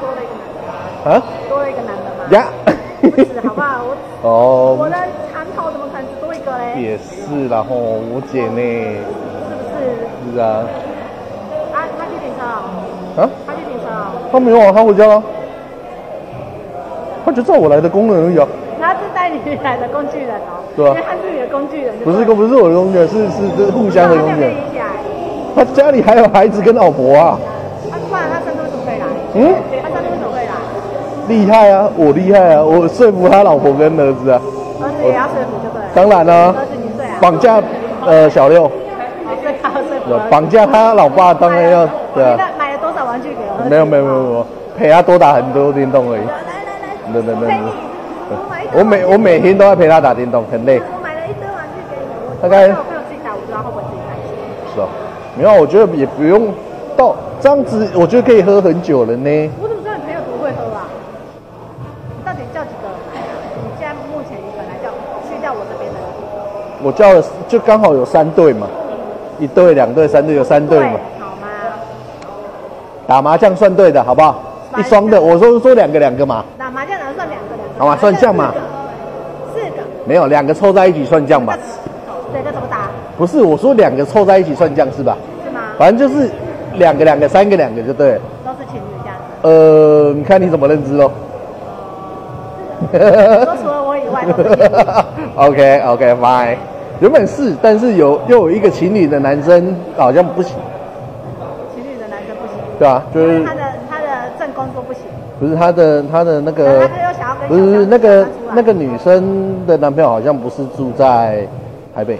多了一个男的吗？啊多了一个男的吗？呀，不是，好不好？我我 哦，的长头怎么可能只多一个嘞？也是啦吼，我姐呢，是不是？是啊，啊，他去停车哦，啊，他去停车哦。他没有啊，他回家了，他就照我来的功能而已啊，他是带你来的工具人哦，对啊因为他是你的工具人，不是不是我的工具人，是是是互相的工具人他家里还有孩子跟老婆啊，他不然他上次为什么会来？嗯？厉害啊，我厉害啊，我说服他老婆跟儿子啊，儿子也要说服，对不对？当然啦、儿子几岁啊？绑架呃小六。绑架他老爸当然要对啊，那买了多少玩具给儿子？没有没有没有没有，陪他多打很多电动而已。来来来，我每我每天都在陪他打电动，很累。我买了一堆玩具给你，我大概我朋友自己打，我不知道会不会自己开心。是啊，没有，我觉得也不用到这样子，我觉得可以喝很久了呢。我叫了就刚好有三队嘛，一队、两队、三队，有三队嘛。好吗？打麻将算对的，好不好？一双的，我说说两个两个嘛，打麻将能算两个两个，好嘛算将嘛四个，没有两个凑在一起算将吧？这个怎么打？不是，我说两个凑在一起算将是吧？是吗？反正就是两个两个三个两个就对了。都是情侣这样子。呃，你看你怎么认知喽都除了我以外。？OK OK fine，原本是，但是有又有一个情侣的男生好像不行，情侣的男生不行，对啊、就是他的他的正工作不行，不是他的他的那个不是那个那个女生的男朋友好像不是住在台北，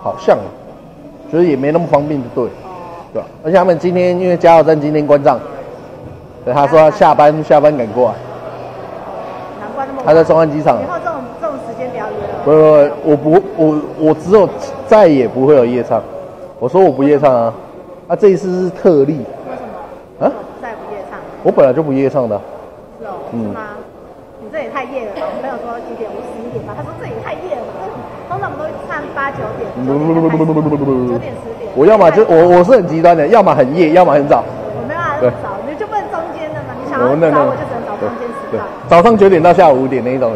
好像啊，就是也没那么方便，就对，对吧？而且他们今天因为加油站今天关账，对他说他下班下班赶过来，难怪那么他在中安机场不。不我不我我只有再也不会有夜唱。我说我不夜唱啊，啊这一次是特例为什么？啊，再不夜唱？我本来就不夜唱的啊、是哦，嗯是吗？你这也太夜了吧！我朋友说几点？我十一点吧。他说这也太夜了吧。通常我们都唱八九点，九点十点。我要么就我我是很极端的，要么很夜，要么很早。我没办法那么早，你就不能中间的嘛。你想要我那那找我就对。，早上九点到下午五点那一种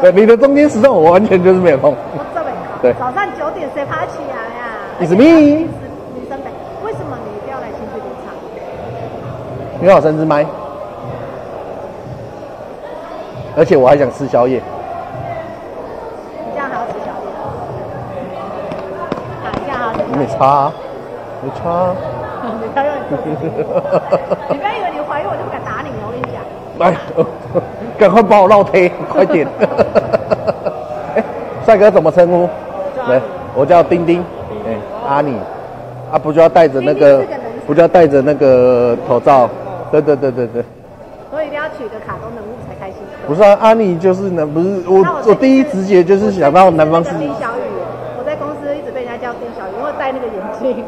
对，你的中间时段我完全就是没有空。我这边对早上九点谁爬起来呀？It's me 女生北，为什么你一定要来新剧场唱？因为我三支麦，而且我还想吃宵夜。你这样还要吃宵夜？啊，你这样还要吃宵夜没差、啊，没差、啊。你不要用你自己 讲。来，赶快把我绕推，快点！哎，帅哥怎么称呼？来，我叫丁丁，哎，阿尼，啊，不就要戴着那个不就要戴着那个口罩？对对对对对，所以一定要取个卡通人物才开心。不是啊，阿尼就是呢，不是我那我第一直觉就是想到南方是是丁小雨，我在公司一直被人家叫丁小雨，因为戴那个眼镜。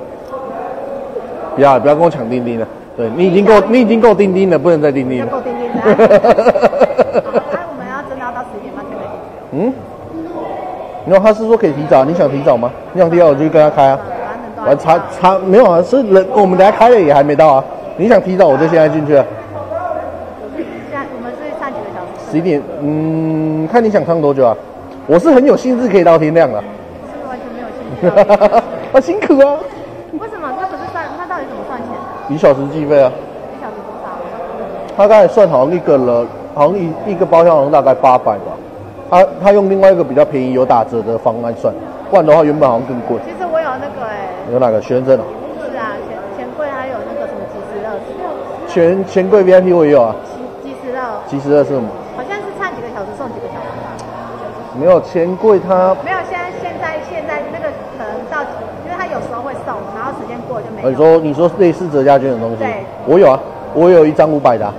不要不要跟我抢丁丁了，对你已经够你已经够钉钉了，不能再钉钉了。就够钉钉的。好，那我们要真的要到十点半才可以进去。嗯，然后他是说可以提早，你想提早吗？你想提早我就跟他开啊。我查查没有啊，是人我们等下开了也还没到啊。你想提早我就现在进去啊。我们是上几个小时？十一点，嗯，看你想唱多久啊？我是很有兴致可以到天亮的。是完全没有兴趣？啊，辛苦啊，为什么？他不是算，他到底怎么算？一小时计费啊。一小时多少？他刚才算好像一个人，好像一一个包厢好像大概八百吧。他他用另外一个比较便宜有打折的方案算，不然的话原本好像更贵。其实我有那个哎、有哪个学生证哦？是啊，钱钱柜还有那个什么即时乐，全钱柜 VIP 我也有啊，即即时乐，即时乐是什么？好像是差几个小时送几个小时吧。没有钱柜它，没有，现在现在现在那个可能到，因为他有时候会送，然后时间过了就没有。哦你说你说类似折价券的东西对，我有啊，我有一张五百的、啊，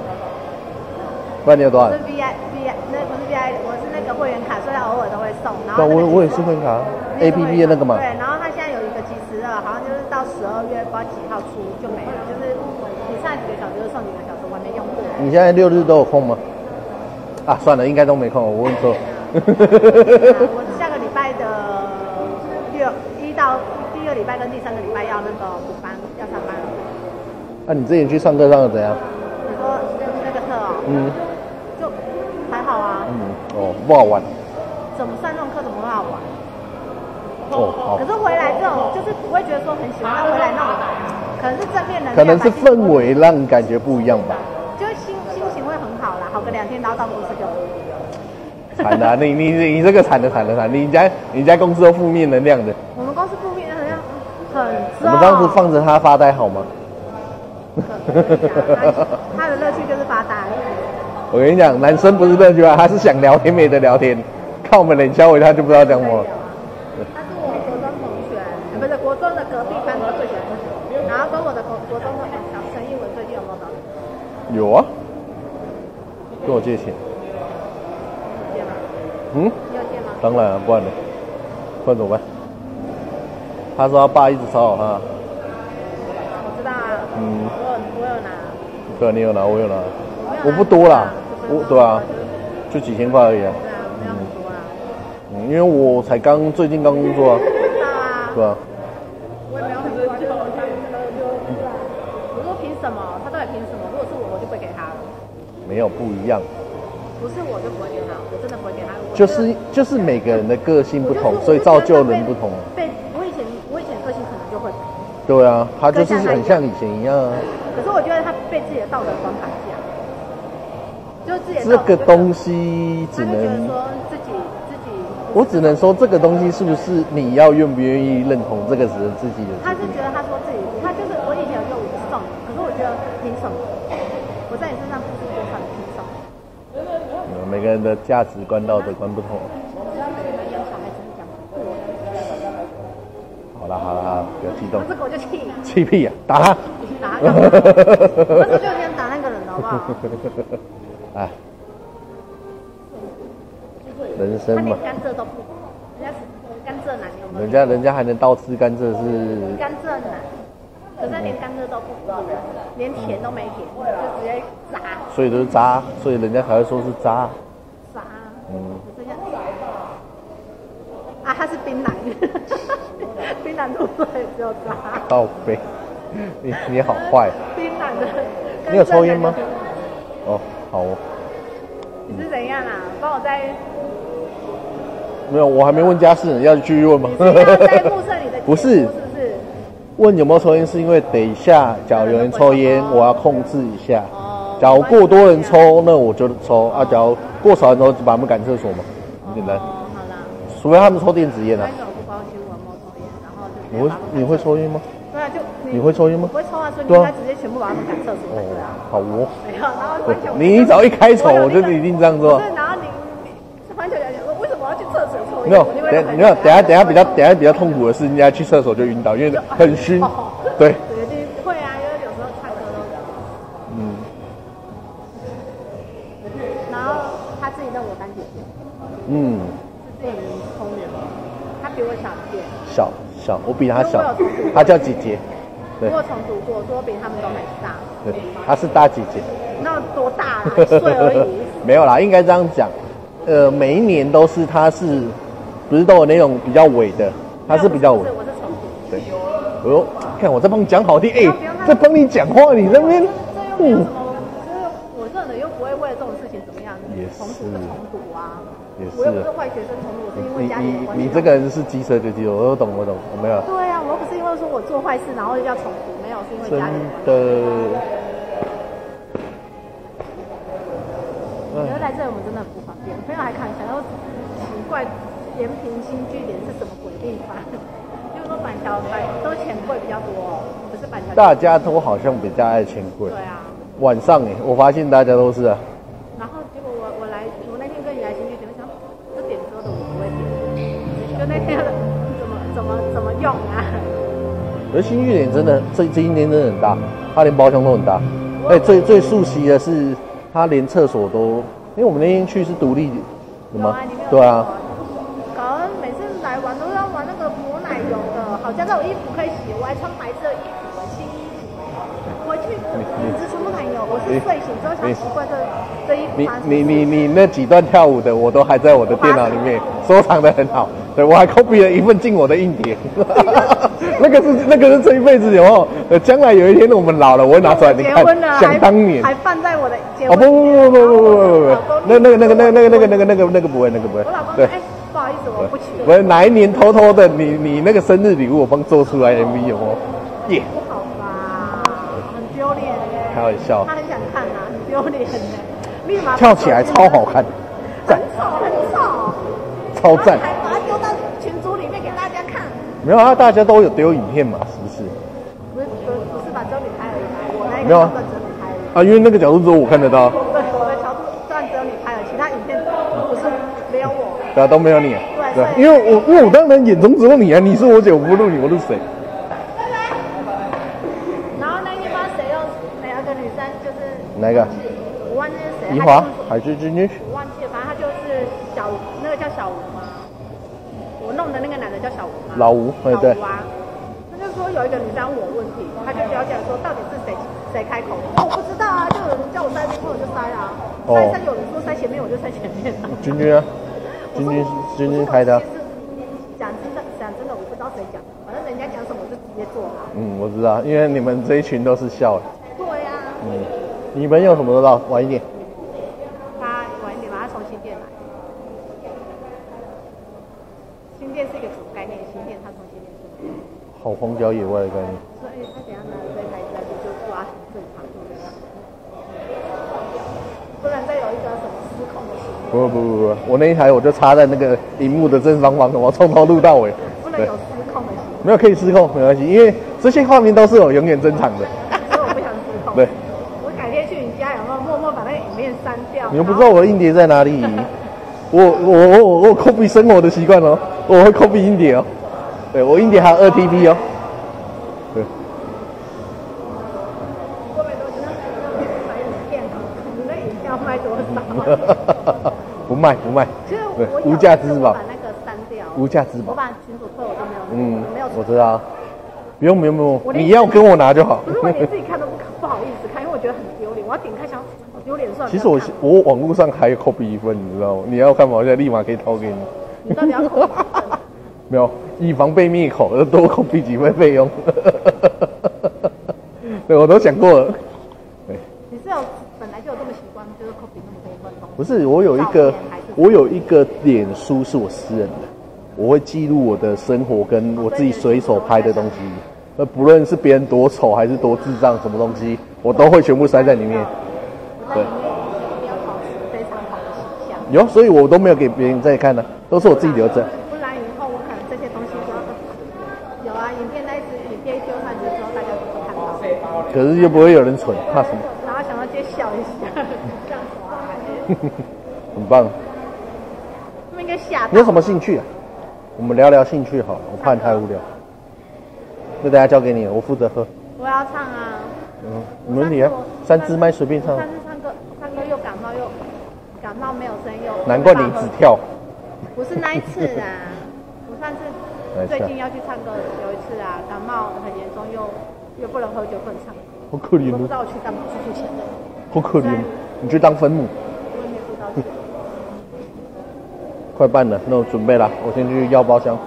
不然你有多少我是？V I V I 那不是 V I，我是那个会员卡，所以他偶尔都会送。然后那个我我也是会员卡 A P P 的那个嘛。对，然后他现在有一个即时的，好像就是到十二月不知道几号出就没了，就是你上几个小时就送几个小时，我还没用过。你现在六日都有空吗？啊，算了，应该都没空，我问错。我下个礼拜的六一到第一个礼拜跟第三个礼拜要那个补班，那、你之前去上课上的怎样？你说那那个课哦，嗯就还好啊。嗯，哦，不好玩。怎么上那种课怎么会好玩？哦，好可，是回来这种就是不会觉得说很喜欢，回来那种可能是正面能量，可能是氛，围让你感觉不一样吧。就是心心情会很好啦，好个两天，然后到公司就惨的、啊，你你你这个惨的惨的惨，你家你家公司都负面能量的。我们公司负面能量很重。我们这样子放着他发呆好吗？他 他的乐趣就是发呆。我跟你讲，男生不是乐趣啊，他是想聊天没得聊天，看我们冷笑话他就不知道讲什么。他是我国中同学，呃不是国中的隔壁班的最喜欢的，然后跟我的国国中的小陈一文最近有没有找？有啊，跟我借钱。借吗？嗯，你有借吗？当然啊，不然呢？不然怎么办？他说他爸一直骚扰他，我知道啊，嗯，对啊，你有拿，我有拿，我不多啦就是我对啊就几千块而已啊。对啊，没有很多啊，嗯，因为我才刚最近刚工作啊，对啊，我也没有很多，就就我说凭什么？他到底凭什么？如果是我，我就不会给他了。没有不一样，不是我就不会给他，我真的不会给他。就是就是每个人的个性不同，所以造就人不同。被我以前我以前个性可能就会，对啊，他就是很像以前一样啊。可是我觉得他被自己的道德观绑架，就是自己的这个东西只能，说自己自己，我只能说这个东西是不是你要愿不愿意认同，这个只是自己的。他是觉得他说自己，他就是我以前有用武送，可是我觉得凭什么？我在你身上付出多少，你凭什每个人的价值观、道德观不同。好啦好啦，好啦不要激动我，这个我就气，气屁呀、打他！打他干嘛？我打那个人好不好？哎，人生嘛。连，甘蔗都不，人家是甘蔗男，有没有？人家人家还能倒吃甘蔗是，甘蔗男，可是连甘蔗都不服，连甜都没甜，就直接渣所以都是渣，所以人家才会说是渣。渣，嗯。只剩下啊，他是槟榔，槟榔吐出来只有渣，倒背，你你好坏槟榔的。你有抽烟吗哦，好哦，你是怎样啊？帮我在，没有，我还没问家事，要继续问吗？你要在目测你的 不是是不是？问有没有抽烟，是因为等一下，假如有人抽烟，我要控制一下。哦假如过多人抽，那我就抽啊；假如过少人抽，就把他们赶厕所嘛，很简单。哦，好啦。除非他们抽电子烟啊你会你会抽烟吗？你会抽烟吗不？会抽啊，所以你应该直接全部把他们赶厕所才对啊。好哦。没有，然后对环球，你只要一开口，我就一定这样做对。然后你你环球讲讲说，为什么要去厕所抽烟？没有，等没有，等下等下比较等下比较痛苦的是，人家去厕所就晕倒，因为很熏。对，对对会啊，因为有时候唱歌都这样。嗯，然后他自己认我干姐姐，嗯，是自己同年，他比我小一点，小小，我比他小他叫姐姐，对我有重读过，说比他们都还大。对，她是大姐姐。那多大啊？一岁而已。没有啦，应该这样讲。呃，每一年都是她是，不是都有那种比较伪的，她是比较伪不。是，我是重读。对，哎呦，看我在帮你讲好听，哎、在帮你讲话，你那边，这又没有嗯什，么，就是我这人又不会为了这种事情怎么样，也重读就重读啊。也是我又不是是。坏学生重读，是因为家里。你你这个人是机车就机车，我都懂我懂，我没有。说我做坏事然后要重读，没有，是因为家里的关系。的，我觉得来这里我们真的很不方便。朋友还看起来都奇怪，延平新据点是什么鬼地方？就是说板桥板都钱柜比较多哦，不是板桥。大家都好像比较爱钱柜对。啊。晚上哎，我发现大家都是啊，然后结果我我来，我那天跟你来新据点，我想这点歌的我不会点，就那天的 怎么怎么怎么用啊？而新据点真的这这一年真的很大，它连包厢都很大。哎，最最熟悉的是它连厕所都，因为我们那天去是独立有啊？对啊，。搞得每次来玩都要玩那个抹奶油的，好像那种衣服可以洗，我还穿白色衣服，新衣服。回去椅子全部奶油，我是睡醒之后想奇怪这这衣服你你你你那几段跳舞的，我都还在我的电脑里面收藏的很好。对我还 copy 了一份进我的硬碟。事 那个是那个是这一辈子有没有？呃，将来有一天我们老了，我会拿出来你看结婚了，，想当年。还放在我的结哦婚不不不不不不不不不那那个那个那个那个那个那个那个那个不会那个不会我老公，说对。哎，不好意思，我不娶了。我哪一年偷偷的你你那个生日礼物我帮做出来 MV 有没有？耶、不好吧？很丢脸耶。开玩笑他很想看啊，很丢脸呢。立马跳起来超好看，赞很丑很丑，超赞。还把它丢到群组里面给大家看。没有啊，大家都有丢影片嘛，是不是？不是把只有你拍而已啊，我那一没有啊个。啊，因为那个角度只有我看得到，对，我的角度虽然只有你拍了，其他影片不是没有我。对啊，都没有你、啊。对因为我因为我当然眼中只有你啊，你是我姐，我不录你，我录谁？然后那天不知道谁又哪个女生，就是哪一个？我忘记是谁，怡华她就是还是君君？老吴对对。他就说有一个女生问我问题，他就了解说到底是谁谁开口的。我不知道啊，就有人叫我塞边我就塞啊，哦塞塞有人说塞前面我就塞前面啊。君君啊，君君是君君开的讲真的，讲真的，我不知道谁讲，反正人家讲什么我就直接做了。嗯，我知道，因为你们这一群都是笑的。对呀、啊，嗯，你们用什么都到晚一点。他晚一点把他从新店来。新店是一个主概念，新店他从新店出来。好荒郊野外的概念。所以他等一下拿着这台车就抓很正常，对不对？不然再有一个什么失控的行为，不不不不，我那一台我就插在那个荧幕的正上方，我从头录到尾。不能有，失控的行没有可以失控，没关系，因为这些画面都是我永远珍藏的。所以我不想失控。对，我改天去你家有没有默默把那个影片删掉？你又不知道我的硬碟在哪里。我我我我我 copy 生活的习惯哦，我会 copy 硬碟哦。对我硬碟还有二 TB 哦。对，我每都觉得买影片，你那影片要卖多少？不卖不卖。其实我有无价之宝我把那个删掉，无价之宝我把群主退我都没有，嗯没有，我知道。不用不用不用，你要跟我拿就好不。是我连自己看都不不好意思看，因为我觉得很丢脸，我要点开想好丢脸算了。其实我我网络上还有 copy 一份，你知道吗？你要看吗？我现在立马可以掏给你。你到底要扣？没有，以防被灭口，要多 copy 几份费用。对，我都想过了。对，你是有本来就有这么习惯，就是 copy 那么多份东西？不是，我有一个，我有一个脸书是我私人的，我会记录我的生活跟我自己随手拍的东西。那不论是别人多丑还是多智障，什么东西，我都会全部塞在里面。我在里面一定要保持非常好的形象，有，所以我都没有给别人再看呢、都是我自己留着。不然以后我可能这些东西都要有啊，影片那一支影片一丢上去之后，大家都会看到，可是又不会有人蠢，怕什么？然后想要直接笑一下，这样子啊，很棒。他们应该吓。你有什么兴趣啊？我们聊聊兴趣好了，我怕你太无聊。那大家交给你了，我负责喝。我要唱啊！嗯，没问题啊，三支麦随便唱我。上次唱歌，唱歌又感冒又感冒没有声又。难怪你只跳。不是那一次啊，我上次最近要去唱歌有一次啊，感冒很严重，又又不能喝酒，不能唱歌，好可怜哦，我不知道我去干嘛，去付钱的，好可怜。你去当分母，我也没付到钱。快办了，那我准备了，我先去要包厢。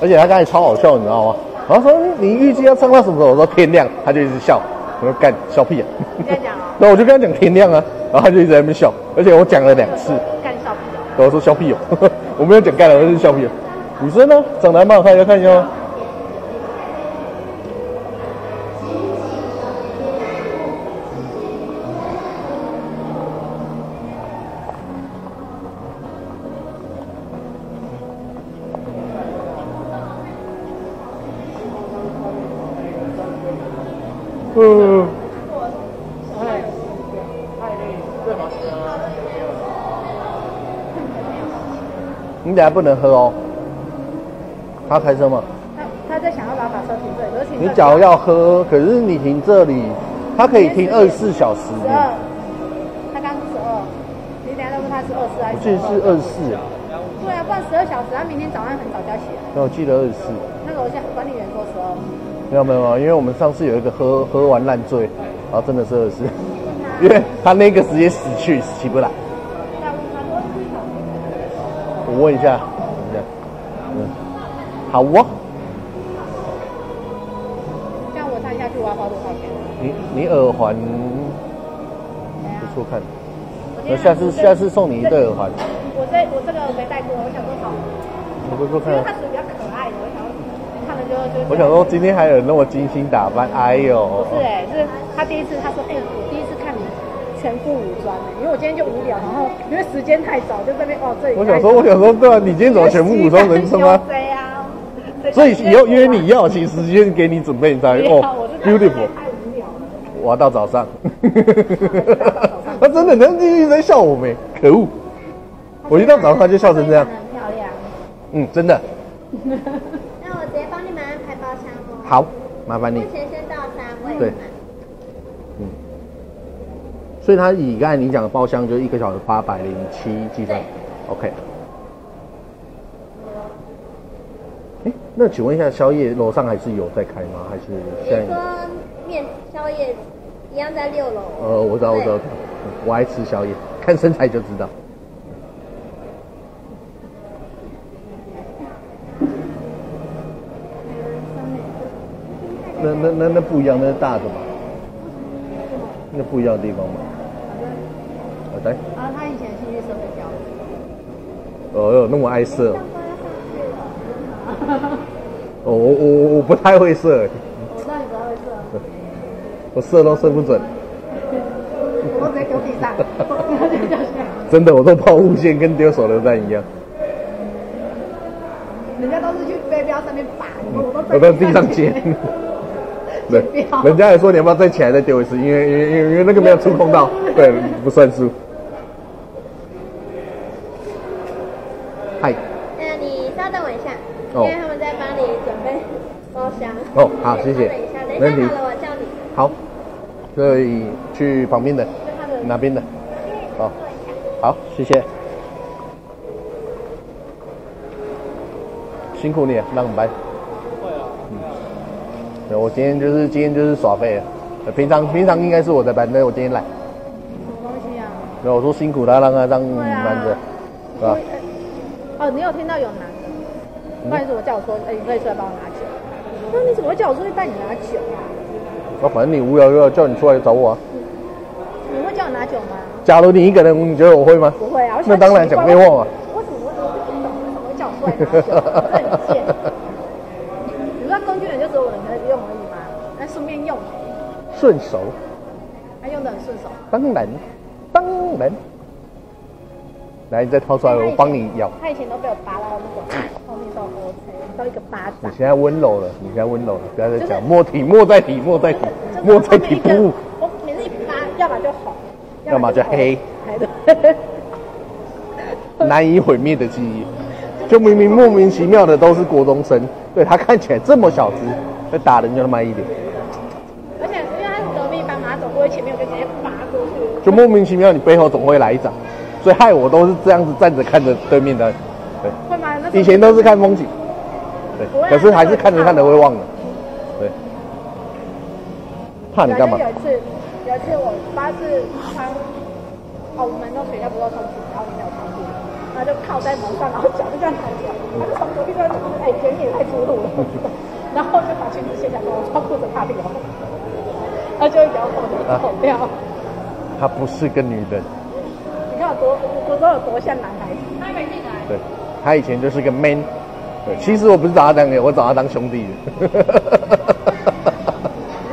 而且他刚才超好笑，你知道吗？然后说你预计要唱到什么时候？我说天亮，他就一直笑。我说干笑屁啊！你这样讲哦，那我就跟他讲天亮啊，然后他就一直在那边笑，而且我讲了两次，干笑屁哦。然后我说笑屁哦，我没有讲干了，我就是笑屁哦。女生呢，长得还蛮好看，要看一下吗？嗯。你等下不能喝哦。他开车吗？他他在想要把把车停这里，你假如要喝，可是你停这里，他可以停二十四小时。十二，他刚十二，你等下再问他是二十还是我记得是二十四，对啊，不然十二小时，他明天早上很早就要起来。那我记得二十四。没有没有没有，因为我们上次有一个喝喝完烂醉，然后真的是二十，因为他那个直接死去，起不来。我问一下，嗯。好哦。这样我猜下去我要花多少钱？你你耳环不错看，我下次下次送你一对耳环，我这我这个没戴过，我想说好，你不错看啊因为它。属于比较可爱的，我想说看了我想说今天还有那么精心打扮，哎呦不，是哎、是他第一次他说哎、我第一次看你全副武装哎、因为我今天就无聊，然后因为时间太早，就这边哦这里。我想说我想说，对啊，你今天怎么全副武装人什么？对啊，所以以后约你要，其实时间给你准备，你才哦，beautiful。太无聊了。我要到早上。他真的，他一直在笑我们，可恶！我一到早上他就笑成这样。很漂亮。嗯，真的 那我直接帮你们安排包厢哦。好，麻烦你目。前先到三位。对嗯，所以他以刚才你讲的包厢，就一个小时八百零七计算，OK。哎，那请问一下，宵夜楼上还是有在开吗？还是现在？你说面宵夜一样在六楼。呃，我知道，我知道，我爱吃宵夜，看身材就知道。那那那那不一样，那是大的嘛？那不一样的地方嘛？好的。然后他以前是去社会教的。哦哟，那么爱射哦。哦，我我我我不太会射，我知道你不会射，我射都射不准，我都直接丢地上。真的，我都抛物线跟丢手榴弹一样，人家都是去飞镖上面打，我都我在地上捡。对，人家还说你要不要再起来再丢一次，因为因为因为那个没有触碰到，对，不算数。嗨，那你稍等我一下，哦因为他们在帮你准备包厢。哦好谢谢等一下，等一下好了，我叫你。好，可以去旁边的，哪边的？哦，好，谢谢。辛苦你了，让我们班。我今天就是今天就是耍废了。呃平常平常应该是我在班，但是我今天来。什么东西啊？然后我说辛苦他，让他当班着，对吧？哦，你有听到有男的？不好意思，我叫我说，哎、你可以出来帮我拿酒。那你怎么会叫我出去带你拿酒啊？那反正你无聊就要叫你出来找我啊。你会叫我拿酒吗？假如你一个人，你觉得我会吗？不会啊。我那当然讲废话嘛。为什么我我不懂？为什么会叫我出来拿酒？我很贱。顺手，他用的很顺手。当然，当然。来，你再掏出来，我帮你咬。他以前都被我拔到那个后面到 O C，到一个巴掌。你现在温柔了，你现在温柔了，不要再就是讲莫提莫再提莫再提莫再提不误，我每次一拔，要么就红，要么就黑。难以毁灭的记忆。就明明莫名其妙的都是国中生，对他看起来这么小只，被打人就他妈一点，而且因为他是隔壁班嘛，他走过去前面我就直接拔过去。就莫名其妙你背后总会来一掌，所以害我都是这样子站着看着对面的，对，会吗？那以前都是看风景，对，可是还是看着看着会忘了，对，怕你干嘛有？一次，有一次我爸是穿，哦，我们那学校不都穿裙，然后我们有穿裤，然后就靠在门上，然后脚就这样抬起来，他就从隔壁那边哎，前面也太粗鲁了，然后就把裙子卸下来，我穿裤子怕掉，他就会比较后面走掉。她不是个女人，你看我多，我说有多像男孩子。他没进来。对，他以前就是个 man，对，其实我不是找他当我找他当兄弟的，你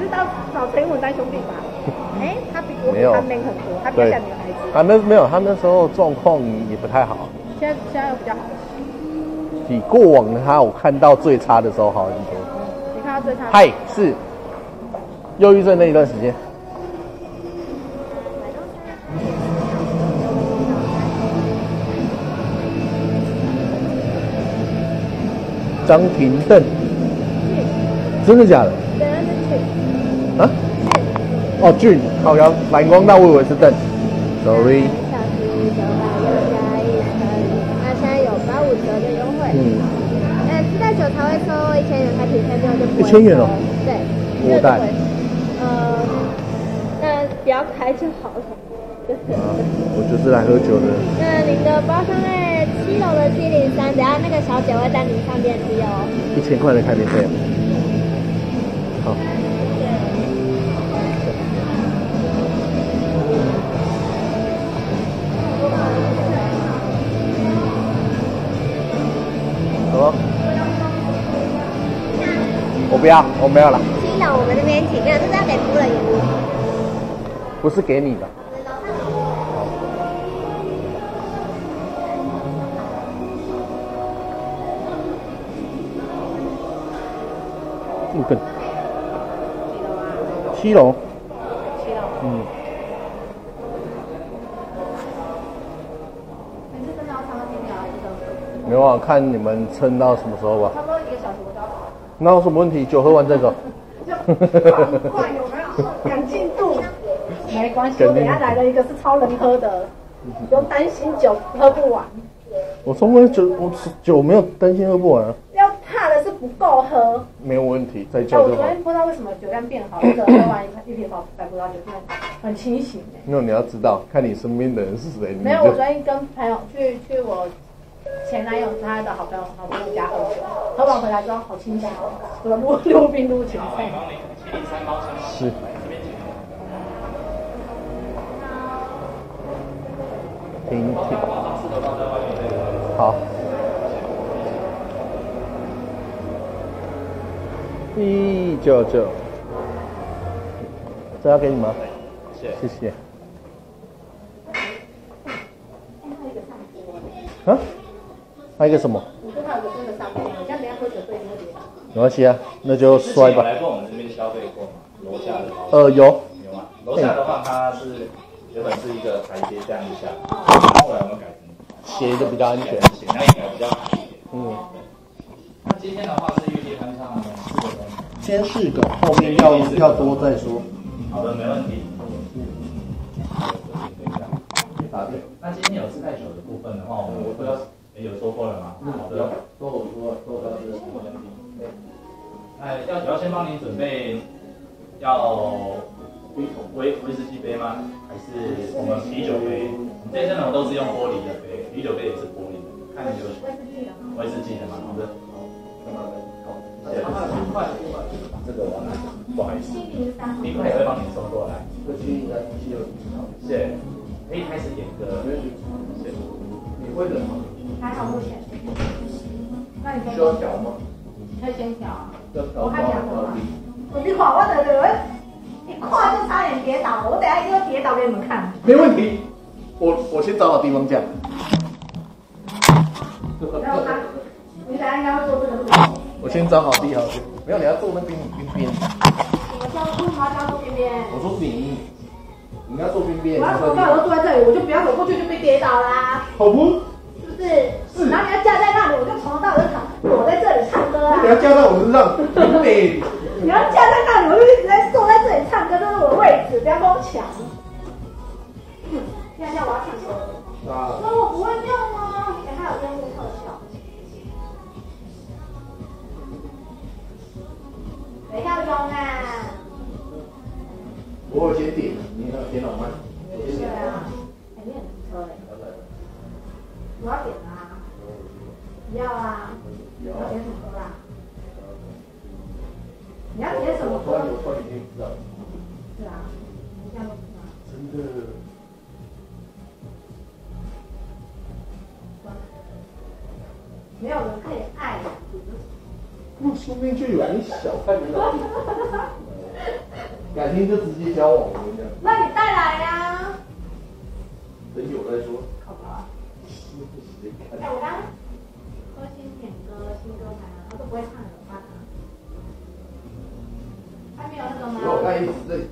是当找陈文当兄弟吧？哎，他比我比他 man 很多，他比较像女孩子。啊，那没有，他那时候状况也不太好。现在现在又比较好。比过往的他我看到最差的时候好很多。你看他最差。嗨，是忧郁症那一段时间。张庭邓，真的假的？对，那是去。啊？哦，俊，好像，蓝光大，我以为是邓，sorry。小时九百六加一乘，那现在有八五折的优惠。嗯，呃，自带酒才会收一千元，开瓶餐之后就不会1000元哦收对，我带呃，那不要开就好了。我就是来喝酒的。那您的包厢在七楼的七零三，等下那个小姐会带您上电梯哦。一千块的开瓶费。好。我不要，我没有了，七楼我们那边请，没有，这是要给服务人员的。不是给你的。这么更。七楼。七楼。嗯。没有啊，看你们撑到什么时候吧。差不多一个小时我就要走了。那有什么问题？酒喝完再走。就很快有没有？赶进度。没关系，我等下来了一个是超能喝的，不用担心酒喝不完。我从来酒我酒没有担心喝不完啊，喝。没有问题，再哎，叫就好。我昨天不知道为什么酒量变好，那个喝完一一瓶白白葡萄酒，现在很清醒哎。没有，你要知道，看你身边的人是谁。没有，我昨天跟朋友去去我前男友他的好朋友好朋友家喝酒，喝完回来之后好清醒哦，我录录冰录芹菜。是。停停。好。一九九，这要给你吗？谢谢。谢谢。啊？还有一个什么？我说他有个真的上面，这样等下喝酒会。没关系啊，那就摔吧。来过我们这边消费过吗？楼下的呃，有。有吗？楼下的话，它是原本是一个台阶这样一下，后来我们改成斜的比较安全。斜那应该比较好一点。嗯。那今天的话是预计摊上四个钟。先试个，后面要要多再说。好的，没问题。答对。那今天有自带酒的部分的话，我们不要有说过了吗？好的。都我说，都我说。哎，要要先帮您准备要威威士忌杯吗？还是我们啤酒杯？这些呢都是用玻璃的杯，啤酒杯也是玻璃的，看你有威士忌的吗？好的。谢谢。这个我拿，不好意思。冰块也会帮你送过来。谢谢。可以开始点歌。谢。你会的吗？还好目前。那你需要调。吗？可以先调。我看两个嘛。我一晃，我的人一跨就差点跌倒了，我等下一定会跌倒给你们看。没问题，我我先找好地方讲。然后他，你等下应该会做这个。我先找好地方。没有，你要坐那边边边。我叫为什么要坐边边？我说你，你要坐边边。我要怎么办？我都坐在这里，我就不要走过去就被跌倒啦。好不？是不是？是。然后你要架在那里，我就从头到尾就躺躲在这里唱歌啊。你要架在我身上，对。你要架在那里，我就一直在坐在这里唱歌，这是我的位置，不要跟我抢。嗯，现在叫我要唱歌。啊。那我不会用哦，你还有任务特效。我有先点，你要点老慢。还没有那个吗？